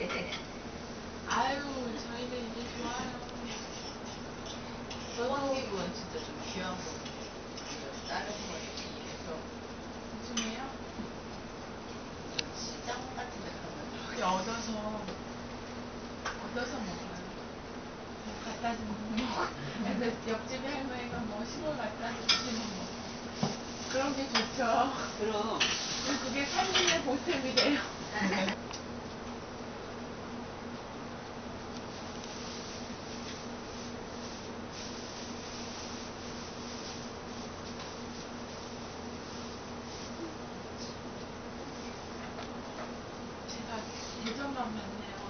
아유, 저희는 이제 좋아요. 소원기분 진짜 좀 귀한 거 다른 거에 비해서 요즘에요? 좀 시장 같은 데 가면 저기 얻어서, 얻어서 먹어요. 뭐 갖다 주면 먹고. 그래서 옆집 할머니가 뭐 시골 갖다 주시면 먹고. 그런 게 좋죠. 그럼 그게 삶의 보탬이 돼요. 看到门没有